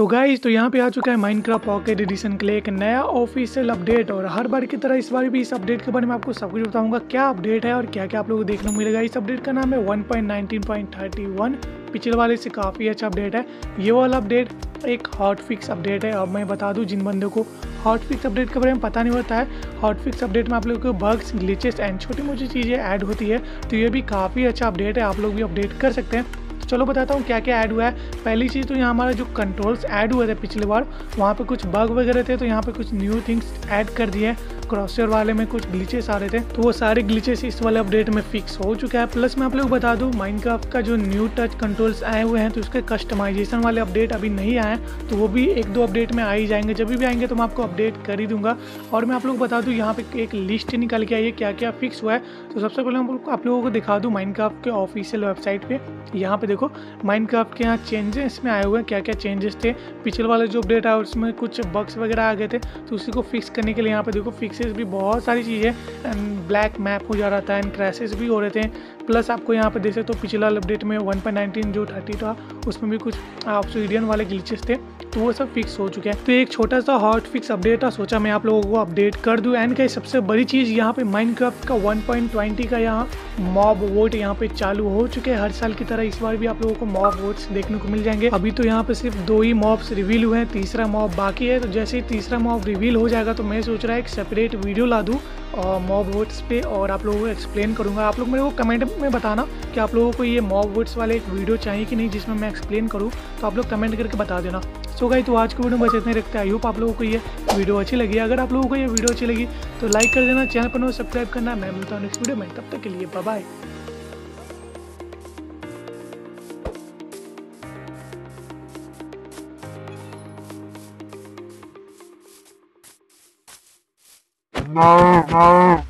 तो गाइज़ तो यहाँ पे आ चुका है माइनक्राफ्ट पॉकेट एडिशन के लिए एक नया ऑफिशियल अपडेट और हर बार की तरह इस बार भी इस अपडेट के बारे में आपको सब कुछ बताऊँगा क्या अपडेट है और क्या क्या आप लोगों को देखने को मिलेगा। इस अपडेट का नाम है 1.19.31 पिछले वाले से काफ़ी अच्छा अपडेट है। ये वाला अपडेट एक हॉट फिक्स अपडेट है। अब मैं बता दूँ जिन बंदों को हॉट फिक्स अपडेट के बारे में पता नहीं होता है। हॉट फिक्स अपडेट में आप लोगों को बग्स ग्लिचेस एंड छोटी मोटी चीज़ें ऐड होती है। तो ये भी काफ़ी अच्छा अपडेट है। आप लोग भी अपडेट कर सकते हैं। चलो बताता हूँ क्या क्या ऐड हुआ है। पहली चीज़ तो यहाँ हमारा जो कंट्रोल्स ऐड हुए थे पिछले बार, वहाँ पर कुछ बग वगैरह थे तो यहाँ पर कुछ न्यू थिंग्स ऐड कर दिए। क्रॉसर वाले में कुछ ग्लिचेस आ रहे थे तो वो सारे ग्लिचेस इस वाले अपडेट में फिक्स हो चुका है। प्लस मैं आप लोग बता दूँ माइनक्राफ्ट का जो न्यू टच कंट्रोल्स आए हुए हैं तो उसके कस्टमाइजेशन वाले अपडेट अभी नहीं आए तो वो भी एक दो अपडेट में आ ही जाएँगे। जब भी आएँगे तो मैं आपको अपडेट कर ही दूँगा। और मैं आप लोग बता दूँ, यहाँ पे एक लिस्ट निकल के आई है क्या क्या फिक्स हुआ है। तो सबसे पहले आप लोगों को दिखा दूँ माइनक्राफ्ट के ऑफिशियल वेबसाइट पर यहाँ पे देखो माइनक्राफ्ट के यहाँ चेंजेस में आए हुए हैं क्या क्या चेंजेस थे। पिछले वाले जो अपडेट आया, उसमें कुछ बग्स वगैरह आ गए थे तो उसी को फिक्स करने के लिए यहाँ पे देखो फिक्सेस भी बहुत सारी चीज़ें एंड ब्लैक मैप हो जा रहा था एंड क्रैसेस भी हो रहे थे। प्लस आपको यहाँ पर देख सकते हो तो पिछला अपडेट में 1.19 जो 30 था, उसमें भी कुछ ऑप्सीडियन वाले ग्लिचेस थे। तो वो सब फिक्स हो चुके हैं। तो एक छोटा सा हॉट फिक्स अपडेट था, सोचा मैं आप लोगों को अपडेट कर दूँ। एंड का सबसे बड़ी चीज़ यहाँ पे माइनक्राफ्ट का 1.20 का यहाँ मॉब वोट यहाँ पे चालू हो चुके हैं। हर साल की तरह इस बार भी आप लोगों को मॉब वोट्स देखने को मिल जाएँगे। अभी तो यहाँ पे सिर्फ़ दो ही मॉब्स रिवील हुए हैं, तीसरा मॉब बाकी है। तो जैसे ही तीसरा मॉब रिवील हो जाएगा तो मैं सोच रहा है एक सेपरेट वीडियो ला दूँ मॉब वोट्स पे और आप लोगों को एक्सप्लेन करूँगा। आप लोग मेरे को कमेंट में बताना कि आप लोगों को ये मॉब वोट्स वाले एक वीडियो चाहिए कि नहीं, जिसमें मैं एक्सप्लेन करूँ। तो आप लोग कमेंट करके बता देना। सो गई तो आज की वीडियो बस इतने रखते हैं। आई होप आप लोगों को ये वीडियो अच्छी लगी। अगर आप लोगों को ये वीडियो अच्छी लगी तो लाइक कर देना चैनल पर सब्सक्राइब करना। मैं मिलता हूँ नेक्स्ट वीडियो में। तब तक के लिए बाय No, no.